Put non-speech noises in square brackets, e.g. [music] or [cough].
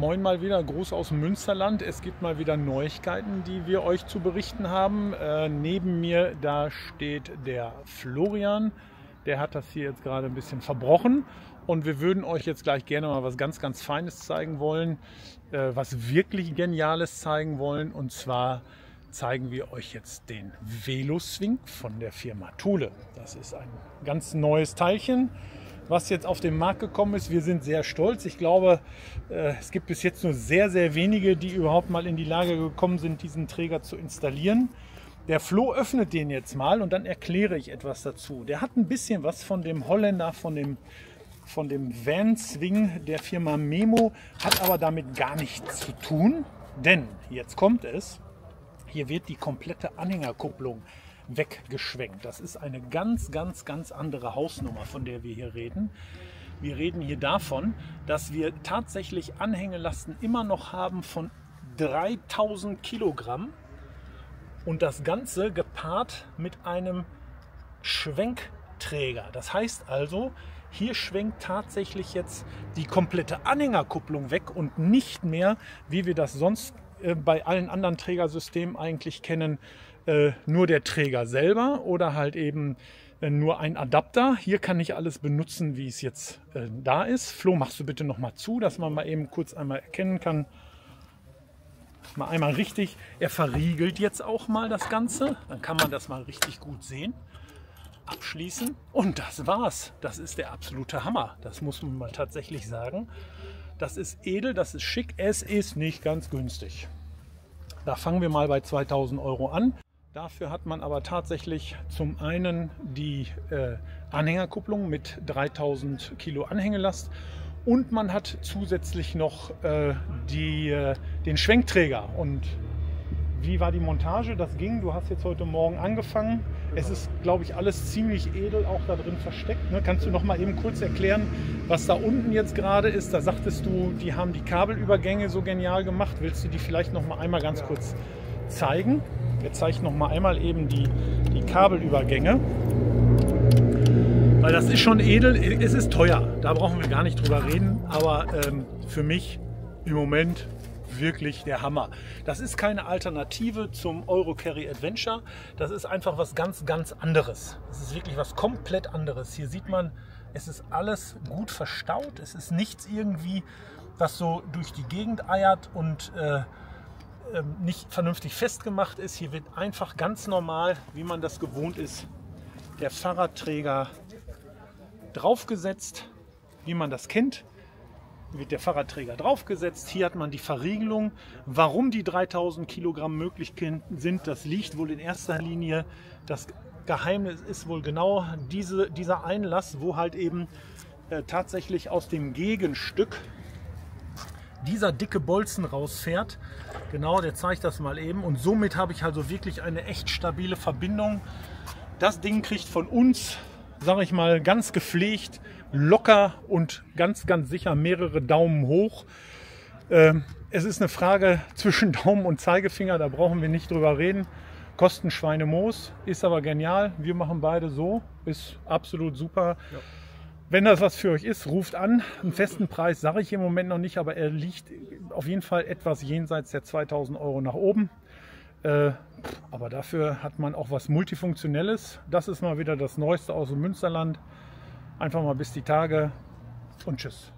Moin mal wieder, Gruß aus Münsterland. Es gibt mal wieder Neuigkeiten, die wir euch zu berichten haben. Äh, neben mir, da steht der Florian. Der hat das hier jetzt gerade ein bisschen verbrochen. Und wir würden euch jetzt gleich gerne mal was ganz, ganz Feines zeigen wollen. Äh, was wirklich Geniales zeigen wollen. Und zwar zeigen wir euch jetzt den Veloswing von der Firma Thule. Das ist ein ganz neues Teilchen was jetzt auf den Markt gekommen ist. Wir sind sehr stolz. Ich glaube, äh, es gibt bis jetzt nur sehr, sehr wenige, die überhaupt mal in die Lage gekommen sind, diesen Träger zu installieren. Der Flo öffnet den jetzt mal und dann erkläre ich etwas dazu. Der hat ein bisschen was von dem Holländer, von dem, von dem Van Swing der Firma Memo, hat aber damit gar nichts zu tun. Denn jetzt kommt es, hier wird die komplette Anhängerkupplung weggeschwenkt. Das ist eine ganz, ganz, ganz andere Hausnummer, von der wir hier reden. Wir reden hier davon, dass wir tatsächlich Anhängelasten immer noch haben von 3000 Kilogramm und das Ganze gepaart mit einem Schwenkträger. Das heißt also, hier schwenkt tatsächlich jetzt die komplette Anhängerkupplung weg und nicht mehr, wie wir das sonst äh, bei allen anderen Trägersystemen eigentlich kennen, äh, nur der Träger selber oder halt eben äh, nur ein Adapter. Hier kann ich alles benutzen, wie es jetzt äh, da ist. Flo, machst du bitte noch mal zu, dass man mal eben kurz einmal erkennen kann. Mal einmal richtig. Er verriegelt jetzt auch mal das Ganze. Dann kann man das mal richtig gut sehen. Abschließen. Und das war's. Das ist der absolute Hammer. Das muss man mal tatsächlich sagen. Das ist edel, das ist schick. Es ist nicht ganz günstig. Da fangen wir mal bei 2000 Euro an. Dafür hat man aber tatsächlich zum einen die äh, Anhängerkupplung mit 3000 Kilo Anhängelast und man hat zusätzlich noch äh, die, äh, den Schwenkträger. Und wie war die Montage? Das ging. Du hast jetzt heute Morgen angefangen. Es ist, glaube ich, alles ziemlich edel auch da drin versteckt. Ne? Kannst du noch mal eben kurz erklären, was da unten jetzt gerade ist? Da sagtest du, die haben die Kabelübergänge so genial gemacht. Willst du die vielleicht noch mal einmal ganz kurz zeigen? Wir zeigen noch mal einmal eben die, die Kabelübergänge. Weil das ist schon edel, es ist teuer, da brauchen wir gar nicht drüber reden, aber ähm, für mich im Moment wirklich der Hammer. Das ist keine Alternative zum Eurocarry Adventure, das ist einfach was ganz, ganz anderes. Das ist wirklich was komplett anderes. Hier sieht man, es ist alles gut verstaut, es ist nichts irgendwie, was so durch die Gegend eiert und äh, nicht vernünftig festgemacht ist. Hier wird einfach ganz normal, wie man das gewohnt ist, der Fahrradträger draufgesetzt, wie man das kennt. Wird der Fahrradträger draufgesetzt. Hier hat man die Verriegelung. Warum die 3000 Kilogramm möglich sind, das liegt wohl in erster Linie. Das Geheimnis ist wohl genau diese, dieser Einlass, wo halt eben äh, tatsächlich aus dem Gegenstück dieser dicke Bolzen rausfährt. Genau, der zeigt das mal eben. Und somit habe ich also wirklich eine echt stabile Verbindung. Das Ding kriegt von uns, sage ich mal, ganz gepflegt, locker und ganz, ganz sicher mehrere Daumen hoch. Ähm, es ist eine Frage zwischen [laughs] Daumen und Zeigefinger, da brauchen wir nicht drüber reden. Kosten Schweinemoos, ist aber genial. Wir machen beide so, ist absolut super. Ja. Wenn das was für euch ist, ruft an. Einen festen Preis sage ich im Moment noch nicht, aber er liegt auf jeden Fall etwas jenseits der 2000 Euro nach oben. Äh, aber dafür hat man auch was Multifunktionelles. Das ist mal wieder das Neueste aus dem Münsterland. Einfach mal bis die Tage und tschüss.